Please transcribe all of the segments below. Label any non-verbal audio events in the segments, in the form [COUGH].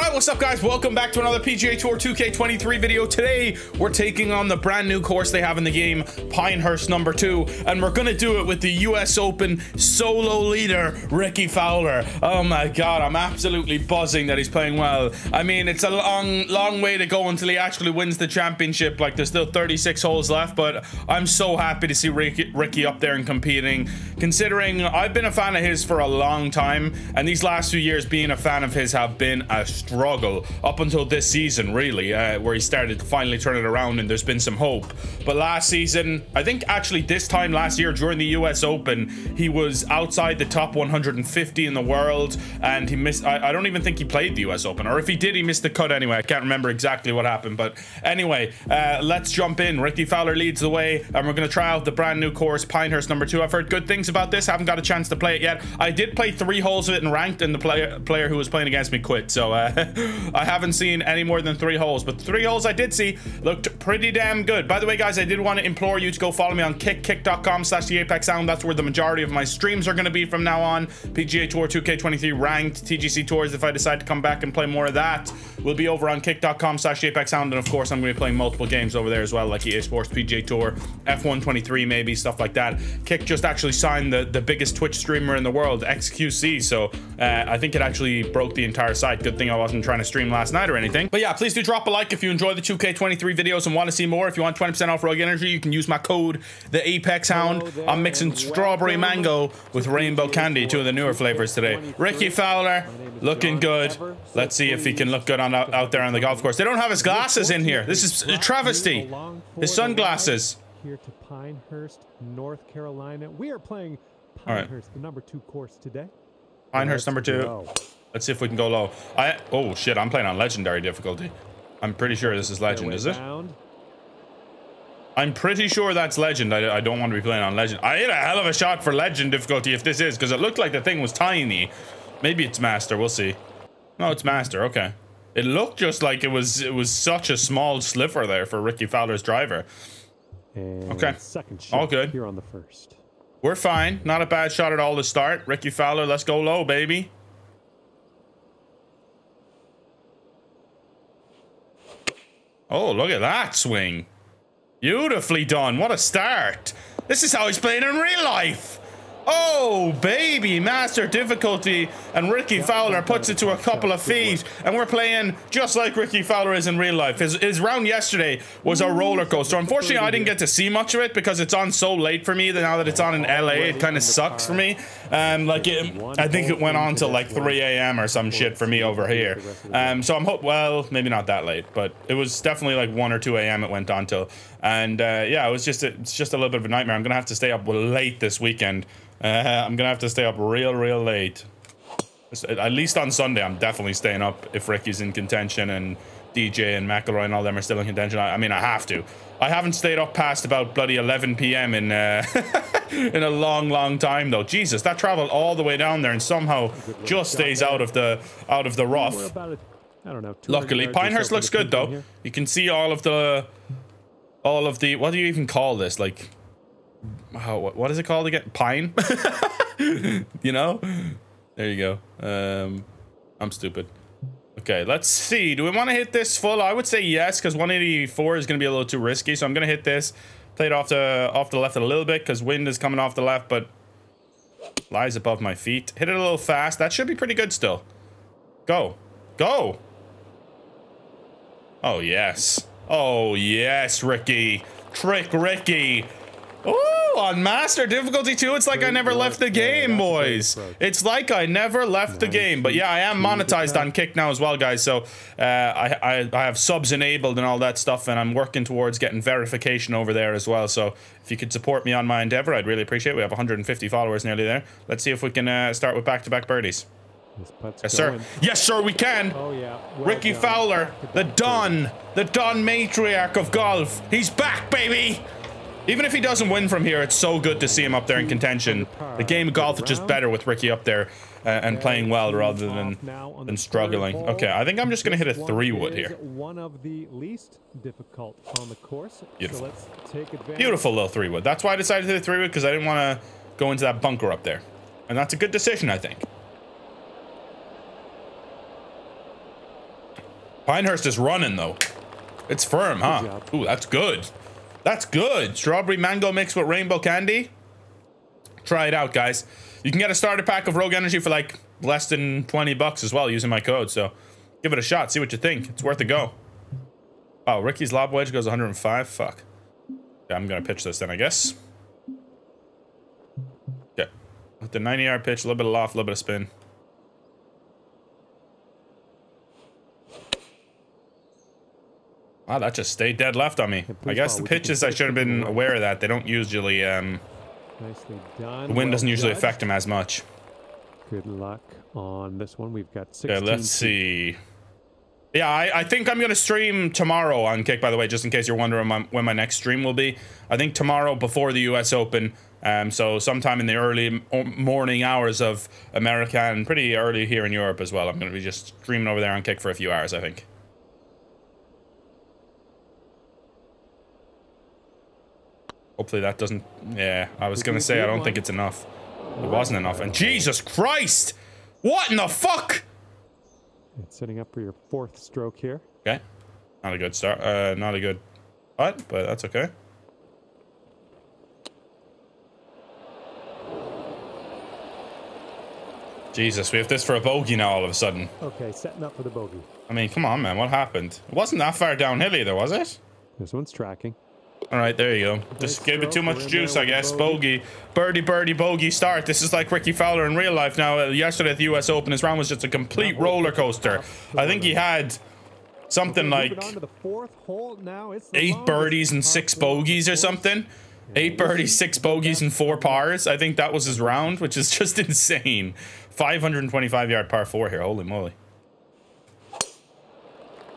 right, what's up guys? Welcome back to another PGA Tour 2K23 video. Today, we're taking on the brand new course they have in the game, Pinehurst number two, and we're gonna do it with the US Open solo leader, Rickie Fowler. Oh my God, I'm absolutely buzzing that he's playing well. I mean, it's a long, long way to go until he actually wins the championship. Like, there's still 36 holes left, but I'm so happy to see ricky, Rickie up there and competing, considering I've been a fan of his for a long time, and these last few years being a fan of his have been a struggle up until this season, really, uh, where he started to finally turn it around and there's been some hope. But last season, I think actually this time last year during the US Open, he was outside the top 150 in the world and he missed, I, I don't even think he played the US Open, or if he did, he missed the cut anyway. I can't remember exactly what happened, but anyway, uh, let's jump in. Rickie Fowler leads the way and we're going to try out the brand new course, Pinehurst number two. I've heard good things about this. haven't got a chance to play it yet. I did play three holes of it in ranked and the player, player who was playing against me quit. So uh, [LAUGHS] [LAUGHS] I haven't seen any more than three holes, but three holes I did see looked pretty damn good. By the way, guys, I did want to implore you to go follow me on kick, kick.com slash the Apex Hound. That's where the majority of my streams are going to be from now on. PGA Tour 2K23 ranked, TGC Tours, if I decide to come back and play more of that, will be over on kick.com slash Apex Hound. And of course, I'm going to be playing multiple games over there as well, like EA Sports, PGA Tour, F123 maybe, stuff like that. Kick just actually signed the, the biggest Twitch streamer in the world, XQC. So uh, I think it actually broke the entire site. Good thing I wasn't trying to stream last night or anything. But yeah, please do drop a like if you enjoy the 2K23 videos and want to see more. If you want 20% off Rogue Energy, you can use my code, the Apex Hound. I'm mixing strawberry mango with rainbow candy, two of the newer flavors today. Rickie Fowler, looking good. Let's see if he can look good on out, out there on the golf course. They don't have his glasses in here. This is a travesty. His sunglasses. Here to Pinehurst, North Carolina. We are playing Pinehurst, the number two course today. Pinehurst number two. Let's see if we can go low. I oh shit, I'm playing on legendary difficulty. I'm pretty sure this is legend, is it? I'm pretty sure that's legend. I, I don't want to be playing on legend. I hit a hell of a shot for legend difficulty if this is, because it looked like the thing was tiny. Maybe it's master. We'll see. No, it's master. Okay. It looked just like it was it was such a small sliver there for Rickie Fowler's driver. And okay. Second shot all good. Here on the first. We're fine. Not a bad shot at all to start. Rickie Fowler, let's go low, baby. Oh, look at that swing. Beautifully done. What a start. This is how he's playing in real life. Oh, baby, master difficulty. And Rickie Fowler puts it to a couple of feet. And we're playing just like Rickie Fowler is in real life. His, his round yesterday was a roller coaster. Unfortunately, I didn't get to see much of it because it's on so late for me that now that it's on in LA, it kind of sucks for me. Um, like, it, I think it went on till like 3 a.m. or some shit for me over here. Um, so I'm hope well, maybe not that late, but it was definitely like 1 or 2 a.m. it went on till. And uh, yeah, it was just a, it's just a little bit of a nightmare. I'm gonna have to stay up late this weekend. Uh, I'm gonna have to stay up real, real late. At least on Sunday, I'm definitely staying up if Rickie's in contention and DJ and McIlroy and all them are still in contention. I, I mean, I have to. I haven't stayed up past about bloody 11 p.m. in uh, [LAUGHS] in a long, long time though. Jesus, that traveled all the way down there and somehow just stays out of the out of the rough. I don't know. Luckily, Pinehurst looks good though. You can see all of the all of the what do you even call this? Like oh, what, what is it called again? Pine? [LAUGHS] you know? There you go. Um, I'm stupid. Okay, let's see. Do we want to hit this full? I would say yes, because 184 is going to be a little too risky. So I'm going to hit this. Play it off the off the left a little bit, because wind is coming off the left, but lies above my feet. Hit it a little fast. That should be pretty good still. Go. Go. Oh, yes. Oh, yes, Rickie. Trick Rickie. Oh, on master difficulty too. It's like I never left the game, boys. It's like I never left the game. But yeah, I am monetized on Kick now as well, guys. So uh, I, I, I have subs enabled and all that stuff, and I'm working towards getting verification over there as well. So if you could support me on my endeavor, I'd really appreciate it. We have 150 followers nearly there. Let's see if we can uh, start with back-to-back -back birdies. Yes, sir. Going. Yes, sir, we can. Oh, yeah. Well done. Fowler, the Don, the Don matriarch of golf. He's back, baby. Even if he doesn't win from here, it's so good to see him up there in contention. The game of golf is just better with Rickie up there uh, and playing well rather than than struggling. Okay, I think I'm just gonna hit a three wood here. One of the least difficult on the course. Beautiful. Beautiful little three wood. That's why I decided to hit a three wood because I didn't want to go into that bunker up there, and that's a good decision, I think. Pinehurst is running though. It's firm, huh? Ooh, that's good. That's good. Strawberry mango mix with rainbow candy. Try it out, guys. You can get a starter pack of Rogue Energy for like less than 20 bucks as well using my code. So give it a shot. See what you think. It's worth a go. Oh, Rickie's lob wedge goes 105. Fuck. Yeah, I'm going to pitch this then, I guess. Okay. With the 90 yard pitch, a little bit of loft, a little bit of spin. Wow, that just stayed dead left on me. I guess the pitches, I should have been aware of that. They don't usually, um... Nicely done. The wind doesn't usually affect them as much. Good luck on this one. We've got 16 Okay, let's see. Yeah, I, I think I'm going to stream tomorrow on Kick, by the way, just in case you're wondering my, when my next stream will be. I think tomorrow before the US Open. Um, so sometime in the early morning hours of America and pretty early here in Europe as well. I'm going to be just streaming over there on Kick for a few hours, I think. Hopefully that doesn't... Yeah, I was gonna say I don't think it's enough. It wasn't enough. And Jesus Christ! What in the fuck? It's setting up for your fourth stroke here. Okay. Not a good start. Uh, not a good putt, but that's okay. Jesus, we have this for a bogey now all of a sudden. Okay, setting up for the bogey. I mean, come on, man. What happened? It wasn't that far downhill either, was it? This one's tracking. All right, there you go. Just gave it too much juice, I guess. Bogey. Birdie, birdie, bogey start. This is like Rickie Fowler in real life now. Uh, yesterday at the U.S. Open, his round was just a complete roller coaster. I think he had something like eight birdies and six bogeys or something. Eight birdies, six bogeys, and four pars. I think that was his round, which is [LAUGHS] just insane. 525 yard par four here. Holy moly.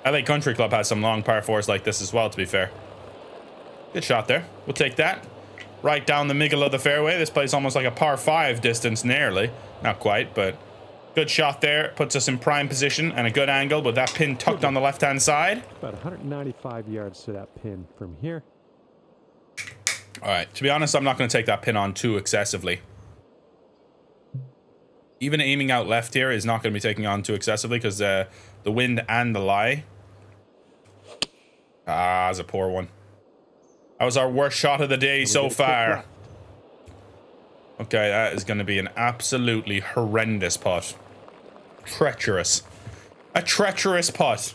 LA Country Club has some long par fours like this as well, to be fair. Good shot there. We'll take that. Right down the middle of the fairway. This plays almost like a par 5 distance, nearly. Not quite, but good shot there. Puts us in prime position and a good angle with that pin tucked on the left-hand side. About 195 yards to that pin from here. All right. To be honest, I'm not going to take that pin on too excessively. Even aiming out left here is not going to be taking on too excessively because uh, the wind and the lie. Ah, it's a poor one. That was our worst shot of the day so far. Okay, that is going to be an absolutely horrendous putt. Treacherous. A treacherous putt.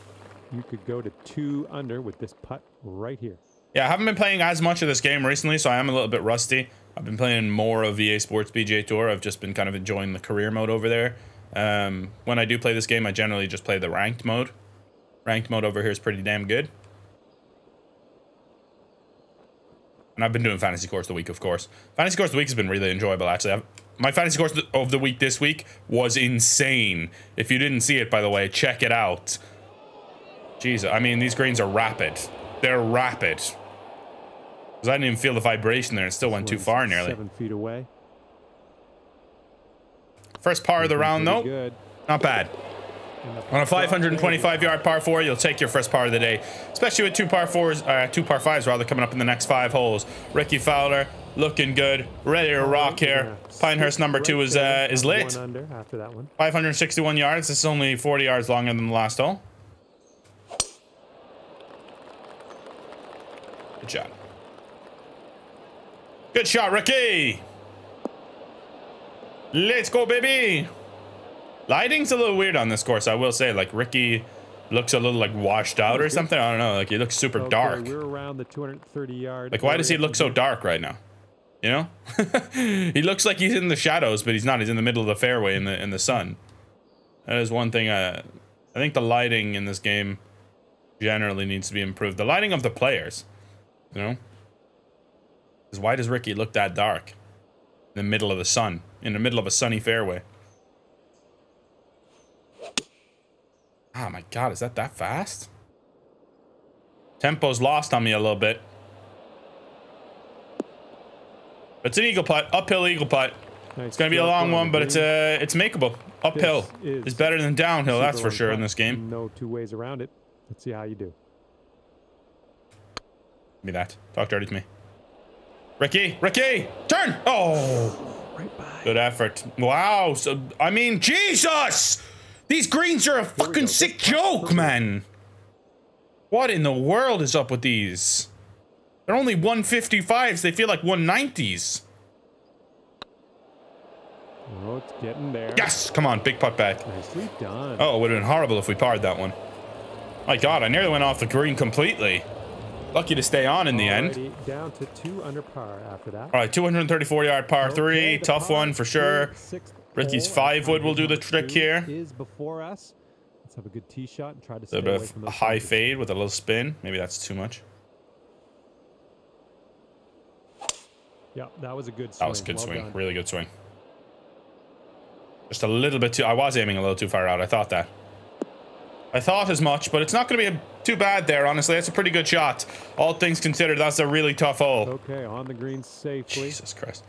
You could go to two under with this putt right here. Yeah, I haven't been playing as much of this game recently, so I am a little bit rusty. I've been playing more of EA Sports PGA Tour. I've just been kind of enjoying the career mode over there. Um, when I do play this game, I generally just play the ranked mode. Ranked mode over here is pretty damn good. And I've been doing Fantasy Course of the Week, of course. Fantasy Course of the Week has been really enjoyable, actually. I've, my Fantasy Course of the Week this week was insane. If you didn't see it, by the way, check it out. Jesus, I mean, these greens are rapid. They're rapid. Because I didn't even feel the vibration there. It still went too far nearly. Seven feet away. First par of the round, though. Good. Not bad. On a 525 yard par four, you'll take your first par of the day, especially with two par fours, uh, two par fives rather, coming up in the next five holes. Rickie Fowler looking good, ready to rock here. Pinehurst number two is uh, is lit. 561 yards. This is only 40 yards longer than the last hole. Good shot. Good shot, Rickie. Let's go, baby. Lighting's a little weird on this course, I will say. Like Rickie looks a little like washed out or something. I don't know. Like he looks super okay, dark. We're around the 230 yard. Like why does he look so dark right now? You know, [LAUGHS] he looks like he's in the shadows, but he's not. He's in the middle of the fairway in the in the sun. That is one thing. Uh, I think the lighting in this game generally needs to be improved. The lighting of the players, you know. Because why does Rickie look that dark? In the middle of the sun, in the middle of a sunny fairway. Oh my god, is that that fast? Tempo's lost on me a little bit. It's an eagle putt, uphill eagle putt. Nice. It's gonna be a long one, but it's uh, it's makeable. Uphill is, better than downhill, that's for sure in this game. No two ways around it. Let's see how you do. Give me that. Talk dirty to me. Rickie, Rickie, turn! Oh, right by. Good effort. Wow. So I mean, Jesus. These greens are a fucking sick joke, man. What in the world is up with these? They're only 155s. They feel like 190s. Oh, it's getting there. Yes! Come on, big putt back. Nicely done. Oh, it would have been horrible if we parred that one. My God, I nearly went off the green completely. Lucky to stay on in the end. Alrighty, Down to two under par after that. All right, 234 yard par three. Okay, the Tough par one for sure. three, sixth Rickie's five wood will do the trick here. Is before us. Let's have a good tee shot and try to A stay little bit of a high fade with a little spin. Maybe that's too much. Yeah, that was a good swing. That was a good Well swing. done. Really good swing. Just a little bit too. I was aiming a little too far out. I thought that. I thought as much, but it's not going to be a, too bad there, honestly. That's a pretty good shot. All things considered, that's a really tough hole. Okay, on the green safely. Jesus Christ.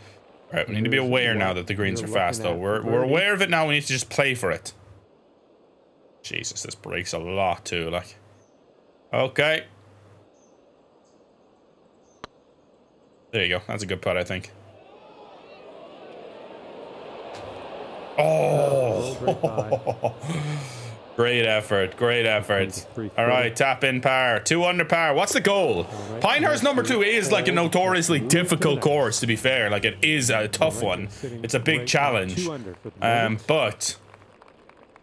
All right, we need to be aware now that the greens are fast, though. We're, we're aware of it now. We need to just play for it. Jesus, this breaks a lot, too. Like, okay. There you go. That's a good putt, I think. Oh, [LAUGHS] great effort. Great effort. All right, tap in par. Two under par. What's the goal? Pinehurst number two is like a notoriously Move to the difficult course, to be fair. Like, it is a tough one. It's a big challenge. Two under for the Um, but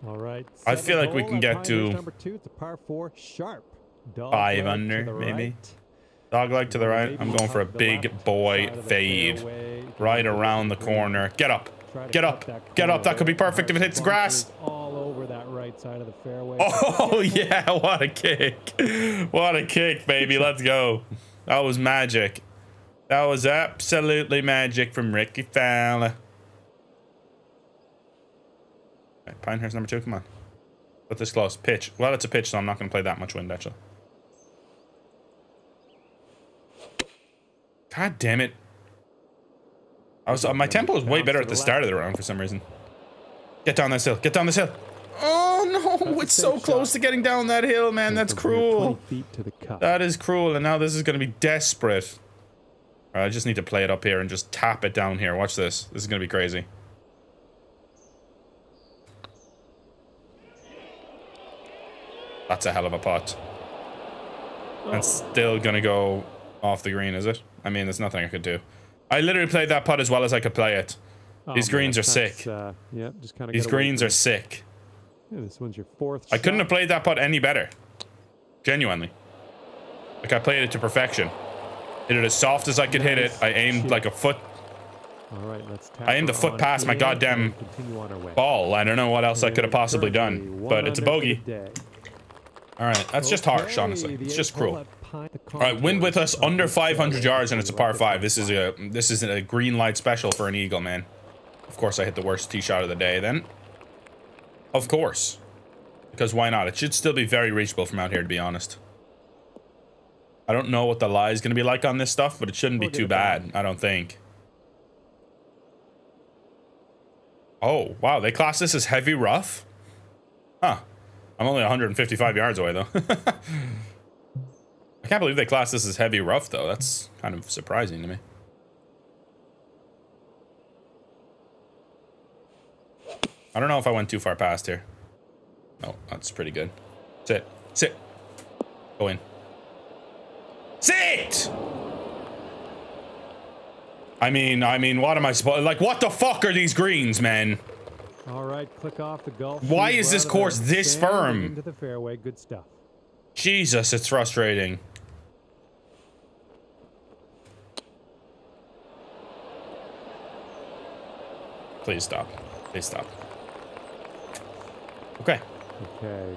All right. I feel like we can get to number two. It's a par four sharp. Dog five under, maybe. dog leg to the right. I'm going for a big boy side of the fade. Right around the corner. Get up. Get up. Get up. That could be perfect if it hits the grass. Bunkers All over that right side of the fairway. Oh, [LAUGHS] yeah. What a kick. What a kick, baby. Let's go. That was magic. That was absolutely magic from Rickie Fowler. Right, Pinehurst number two. Come on. Put this close. Pitch. Well, it's a pitch, so I'm not going to play that much wind, actually. God damn it. I was uh, my tempo was way better at the start of the round for some reason. Get down this hill. Get down this hill. Oh no, That's it's so close shot. to getting down that hill, man. That's From here, 20 cruel. feet to the cup. That is cruel, and now this is going to be desperate. All right, I just need to play it up here and just tap it down here. Watch this. This is going to be crazy. That's a hell of a putt. And still going to go off the green, is it? I mean, there's nothing I could do. I literally played that putt as well as I could play it. Oh, These man, greens are sick. Uh, yeah, just kind of. These greens are sick. Yeah, this one's your fourth. I couldn't have played that putt any better. Genuinely. Like I played it to perfection. Hit it as soft as I could hit it. I aimed Shit. like a foot All right, let's. I aimed the her foot past my goddamn and continue on our way. ball. I don't know what else I could have possibly done. But it's a bogey. All right, that's just harsh, honestly. It's just cruel. at Pine- the All right, wind with us under 500 yards and it's a par five. This is a this is a green light special for an eagle, man. Of course, I hit the worst tee shot of the day. Then, of course, because why not? It should still be very reachable from out here, to be honest. I don't know what the lie is going to be like on this stuff, but it shouldn't be We'll too bad. I don't think. Oh wow, they class this as heavy rough. Huh. I'm only 155 yards away though. [LAUGHS] I can't believe they class this as heavy rough though. That's kind of surprising to me. I don't know if I went too far past here. Oh, that's pretty good. Sit. Sit. Go in. Sit! I mean, I mean, what am I supposed like what the fuck are these greens, man? All right, click off the golf. Why is this course this firm? Into the fairway, good stuff. Jesus, it's frustrating. Please stop. Please stop. Okay. Okay,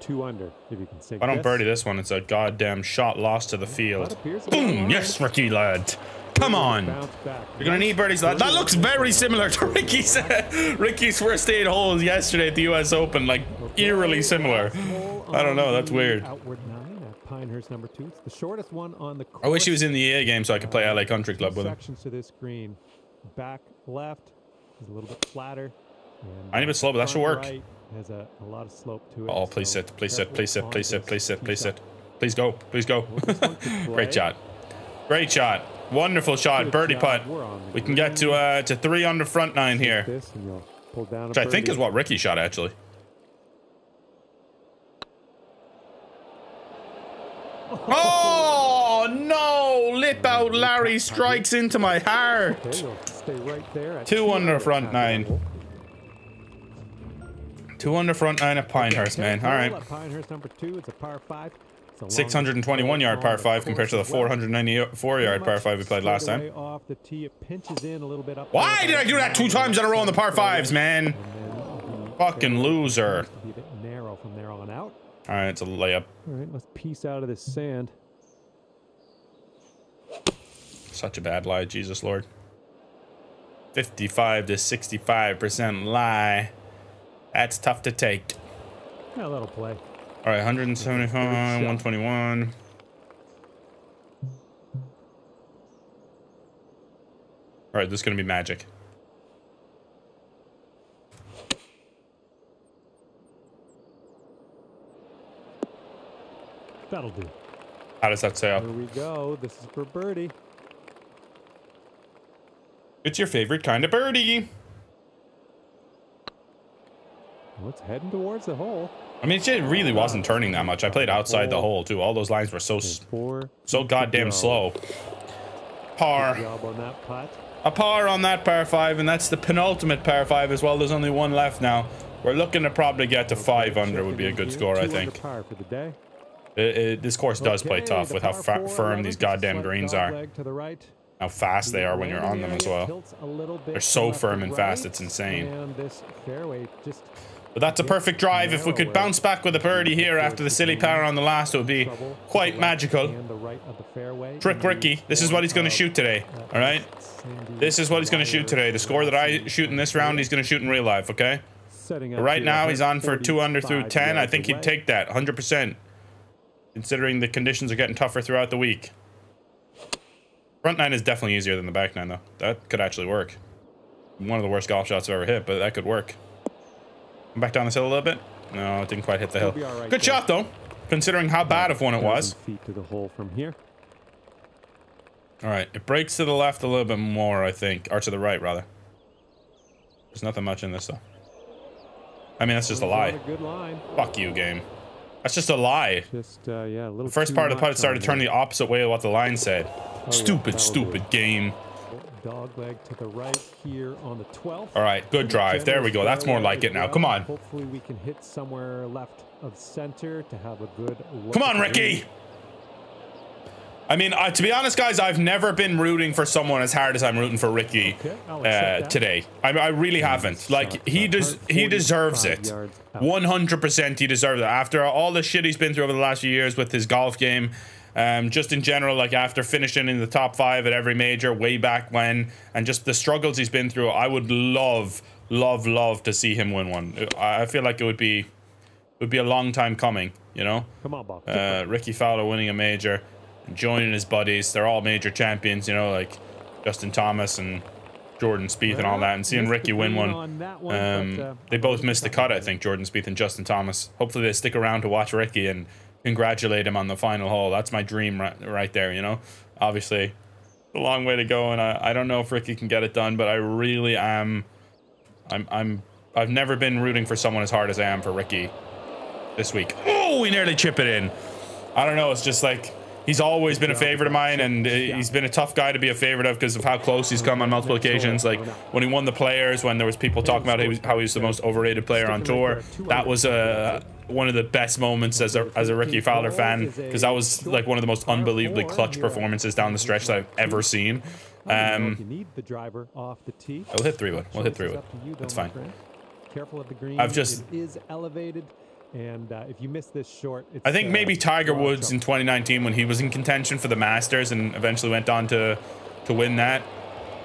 two under. If you can sink I don't this. birdie this one, it's a goddamn shot lost to the field. appears to be all Boom! Yes, Rickie lad. Come on. You're gonna need birdies, lad. That looks very similar to [LAUGHS] Rickie's [LAUGHS] Rickie's first eight holes yesterday at the U.S. Open, like eerily similar. I don't know. That's weird. Outward nine at Pinehurst number two. It's the shortest one on the course. I wish he was in the EA game so I could play LA Country Club with him. sections to this green. Back left is a little bit flatter. And Tiny bit slow, but that should work. Right has a, a lot of slope to it. Oh, please so sit, please sit, please sit, on please sit, please sit, please sit. Please go, please go. Well, this one could [LAUGHS] play. Great shot. Great shot. Wonderful shot. Birdie putt. On the We can get to uh to three on the front nine here. This and you'll pull down a Which I think is what Rickie shot actually. [LAUGHS] Oh no! Lip out Larry strikes into my heart. Okay, we'll stay right there. at Two under front nine. Two under front nine at Pinehurst, man. All hole Pinehurst number two. It's a par five. It's a long 621 yard par 5 compared to the course as well. 494 yard par 5 we played last time. away Off the tee, it pinches in a little bit up Why did I do that two times in a row on the par 5s, man? The Fucking loser. seems to be a bit narrow from there on out. All right, it's a layup. All right, let's piece out of this sand. Such a bad lie, Jesus Lord. 55 to 65% lie. That's tough to take. Yeah, that'll play. All right, 175, 121. All right, this is going to be magic. That'll do. How does that say up? Here we go. This is for birdie. It's your favorite kind of birdie. Well, it's heading towards the hole. I mean, it really wasn't turning that much. I played outside the hole, too. All those lines were so so goddamn go. slow. Par. Job on that putt. A par on that par 5, and that's the penultimate par 5 as well. There's only one left now. We're looking to probably get to 5 under would be a good score, I think. par for the day. It, it, this course does play tough with how firm these goddamn greens are. to the right. How fast they are when you're on them as well. They're so firm and fast, it's insane. But that's a perfect drive. If we could bounce back with a birdie here after the silly par on the last, it would be quite magical. Trick Rickie. This is what he's going to shoot today. All right. This is what he's going to shoot today. The score that I shoot in this round, he's going to shoot in real life. Okay. But right now, he's on for two under through 10. I think he'd take that 100%, considering the conditions are getting tougher throughout the week. Front nine is definitely easier than the back nine, though. That could actually work. One of the worst golf shots I've ever hit, but that could work. Back down this hill a little bit. No, it didn't quite hit the hill. He'll be all right Good there. shot, though, considering how bad of one it was. Feet to the hole from here. All right, it breaks to the left a little bit more, I think, or to the right rather. There's nothing much in this though. I mean, that's just a lie. Good line. Fuck you, game. That's just a lie. Just uh, yeah, a little. The first part of the putt started turning there. the opposite way of what the line said. yeah, stupid, do stupid game. Dog leg to the right here on the 12th. All right, good drive. There we go. That's more like it now. Come on. Hopefully we can hit somewhere left of center to have a good. look Come on, Rickie. I mean, uh, to be honest, guys, I've never been rooting for someone as hard as I'm rooting for Rickie uh, today. I, I really haven't. Like he does, he deserves it. 100% he deserves it. After all the shit he's been through over the last few years with his golf game, um, just in general, like after finishing in the top five at every major way back when, and just the struggles he's been through, I would love, love, love to see him win one. I feel like it would be, would be a long time coming. You know, Come on, Bob. uh, Rickie Fowler winning a major, and joining his buddies. They're all major champions. You know, like Justin Thomas and Jordan Spieth and all that, and seeing Rickie win one. on one, Um, but, uh, they both missed the cut, I think, Jordan Spieth and Justin Thomas. Hopefully, they stick around to watch Rickie and congratulate him on the final hole. That's my dream right, right there, you know? Obviously, a long way to go, and I, I don't know if Rickie can get it done, but I really am. I'm, I'm, I've never been rooting for someone as hard as I am for Rickie this week. Oh, we nearly chip it in. I don't know. It's just like he's always been a favorite of mine, and uh, he's been a tough guy to be a favorite of because of how close he's come on multiple occasions. Like when he won the Players, when there was people talking about how he was, how he was the most overrated player on tour. That was uh, one of the best moments as a as a Rickie Fowler fan because that was like one of the most unbelievably clutch performances down the stretch that I've ever seen. Um, you need the driver off the tee. We'll hit three wood. We'll hit three wood. That's fine. Careful of the green. I've just- is elevated, and uh, if you miss this short, I think maybe Tiger Woods in 2019 when he was in contention for the Masters and eventually went on to to win that,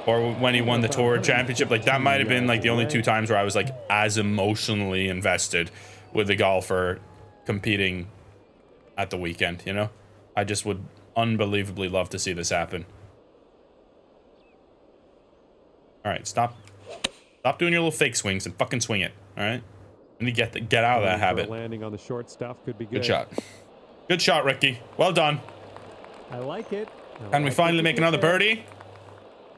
or when he won the Tour Championship. Like that might have been like the only two times where I was like as emotionally invested with the golfer competing at the weekend. You know, I just would unbelievably love to see this happen. All right, stop, stop doing your little fake swings and fucking swing it. All right, and you get the, get out of that Going for a habit. Landing on the short stuff could be good. Good shot. Good shot, Rickie. Well done. I like it. I Can we finally what make another did. birdie?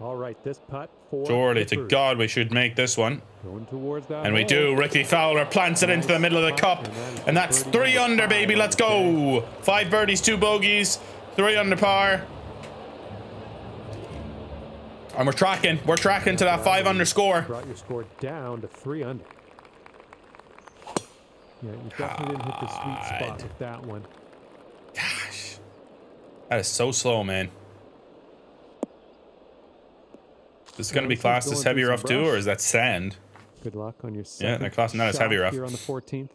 All right, this putt for Surely to God we should make this one. Going towards that And we do. Rickie Fowler plants it into the middle of the cup. And that's three under, baby. Let's go. Five birdies, two bogeys, three under par. And we're tracking. We're tracking to that five underscore. Brought your score down to three under. Yeah, you definitely didn't hit the sweet spot with that one. Gosh. That is so slow, man. Is it going to be classed as heavy rough too, or is that sand? Good luck on your Yeah, second they're classing that as heavy rough. Here on the 14th.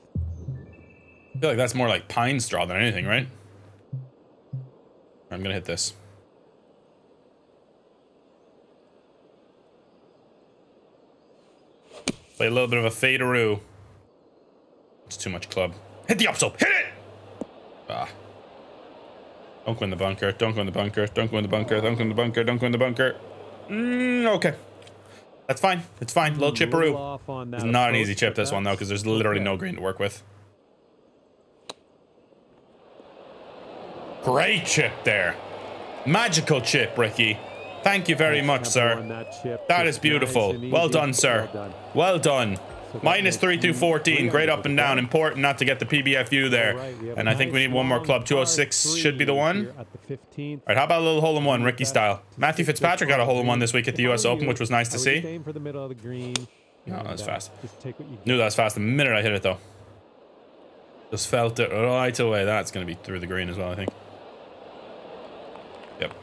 I feel like that's more like pine straw than anything, right? I'm gonna hit this. Play a little bit of a fadearoo. It's too much club. Hit the upslope. Hit it! Ah. Don't go in the bunker. Don't go in the bunker. Don't go in the bunker. Don't go in the bunker. Don't go in the bunker. Mm, okay. That's fine. It's fine. Little chipperoo. It's not an easy chip, this one, though, because there's literally no green to work with. Great chip there. Magical chip, Rickie. Thank you very much, sir. that That beautiful. Well done, sir. Well done. Well done. So that Minus makes 3 through 14. Great up and down. Important not to get the PBFU there. All right, we have And I think we need one more club. 206 should be the one. here At the 15th. All right, how about a little hole in one, Rickie style? Matthew Fitzpatrick got a hole in one this week at the US Open, which was nice to see. just aim for the middle of the green. No, that's uh, fast. Just take what you get. Knew that was fast the minute I hit it, though. Just felt it right away. That's going to be through the green as well, I think. Yep.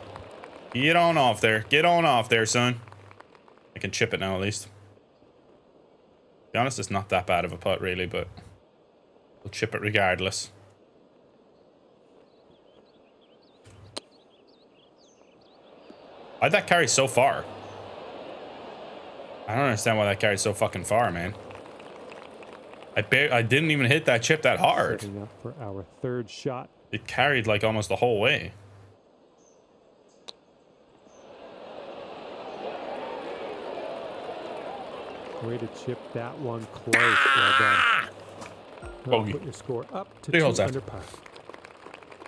Get on off there. Get on off there, son. I can chip it now, at least. Be honest, it's not that bad of a putt, really, but we'll chip it regardless. Why'd that carry so far? I don't understand why that carried so fucking far, man. I bar- I didn't even hit that chip that hard. Up for our third shot. It carried like almost the whole way. Way to chip that one close. Well done. Bogey. Put your score up to Three two under par.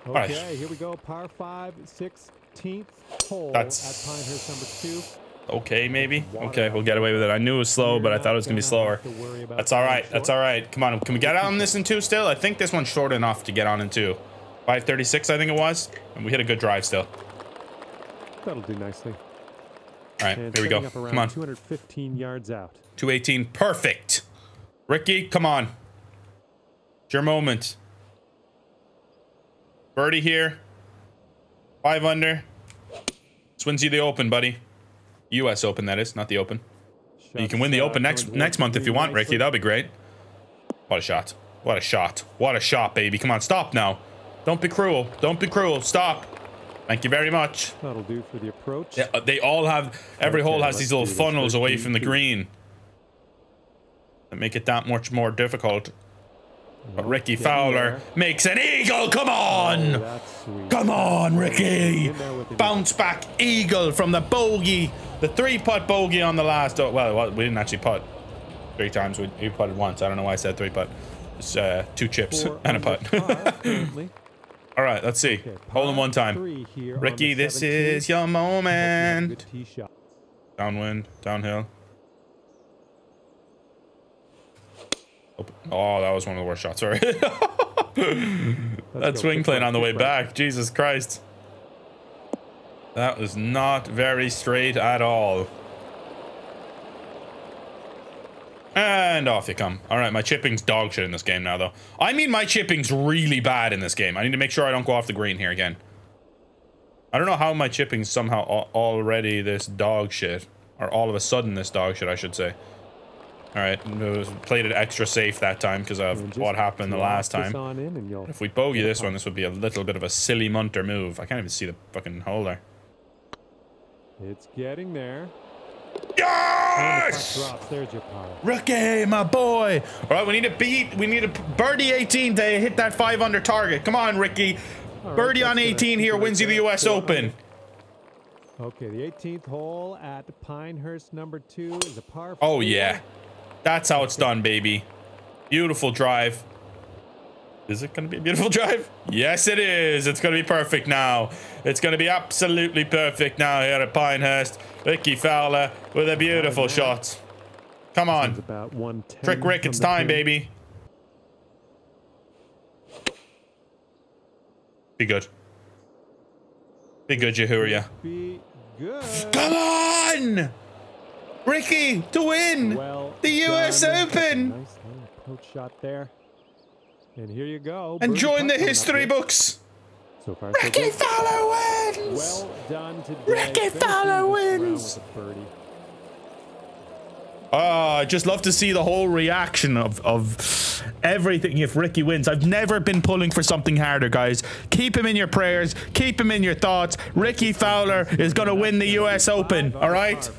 right. Okay, here we go. Par five, 16th hole That's- at Pinehurst number two. Okay, maybe. Okay, we'll get away with it. I knew it was slow, but I thought it was gonna be slower. That's all right. That's all right. Come on, can we get out on this in two still? I think this one's short enough to get on in two. 536, I think it was, and we hit a good drive still. That'll do nicely. All right, And here we go. setting up around Come on, 215 yards out. 218, perfect. Rickie, come on. It's your moment. Birdie here. Five under. This wins you the Open, buddy. U.S. Open, that is, not the Open. You can win the Shots, uh, Open next next month if you want, Rickie. That'd be great. What a shot. What a shot. What a shot, baby. Come on, stop now. Don't be cruel. Don't be cruel. Stop. Thank you very much. That'll do for the approach. Yeah, uh, they all have, every Okay, hole has these little funnels away from the 13-2. green. That make it that much more difficult. But Rickie Fowler makes an eagle. Come Oh, on. Come on, Rickie. In there with the- Bounce back eagle from the bogey. The three putt bogey on the last. Oh, well, we didn't actually putt three times. We, we putted once. I don't know why I said three putt. It's uh, two chips Four [LAUGHS] and a putt. [LAUGHS] All right, let's see. Okay, Hole in one time. on Ricky, this is your Hope you have a moment. good tee shot. Downwind, downhill. Oh, that was one of the worst shots. Sorry. [LAUGHS] That swing plane on the way back. Jesus Christ. That was not very straight at all. And off you come. All right, my chipping's dog shit in this game now, though. I mean, my chipping's really bad in this game. I need to make sure I don't go off the green here again. I don't know how my chipping's somehow already this dog shit. Or all of a sudden this dog shit, I should say. Alright, played it extra safe that time because of what happened the last time. on in and you'll If we bogey this one, this would be a little bit of a silly munter move. I can't even see the fucking hole there. It's getting there. Yes! There's your par. Rookie, my boy. All right, we need to beat. We need a birdie 18 to hit that five under target. Come on, Rickie. Birdie on 18 here wins you the. U.S. Open. Okay, the 18th hole at Pinehurst number two is a par. Oh yeah, that's how it's done, baby. Beautiful drive. Is it going to be a beautiful [LAUGHS] drive? Yes, it is. It's going to be perfect now. It's going to be absolutely perfect now here at Pinehurst. Rickie Fowler with a beautiful shot. Come on. About Trick Rick, it's time, baby. Be good. Be good, Yahuria. Be good. Come on! Rickie, to win Well the US done. Open! Nice little shot there. And here you go. And birdie join the history books! So far, so Rickie. Fowler wins! Well done today. Finishing Fowler wins. with a. Oh, I just love to see the whole reaction of, of everything if Rickie wins. I've never been pulling for something harder, guys. Keep him in your prayers. Keep him in your thoughts. Rickie Fowler is going to win the US Open, all right?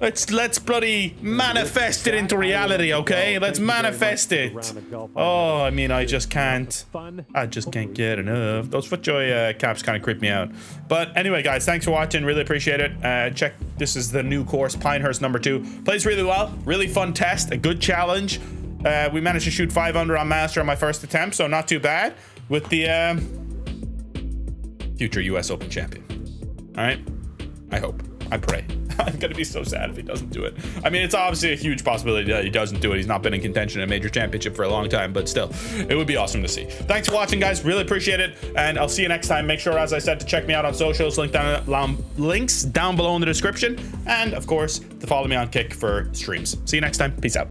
Let's let's bloody manifest it into reality, okay? Let's manifest it. Oh, I mean, I just can't. I just can't get enough. Those FootJoy uh, caps kind of creep me out. But anyway, guys, thanks for watching. Really appreciate it. Uh, check. This is the new course, Pinehurst number two. Plays really well. Really fun test. A good challenge. Uh, we managed to shoot five under on Master on my first attempt, so not too bad. With the um, future U.S. Open champion. All right. I hope. I pray. I'm gonna be so sad if he doesn't do it. I mean, it's obviously a huge possibility that he doesn't do it. He's not been in contention in a major championship for a long time, but still, it would be awesome to see. Thanks for watching, guys. Really appreciate it, and I'll see you next time. Make sure, as I said, to check me out on socials. Link down, um, links down below in the description, and of course, to follow me on Kick for streams. See you next time. Peace out.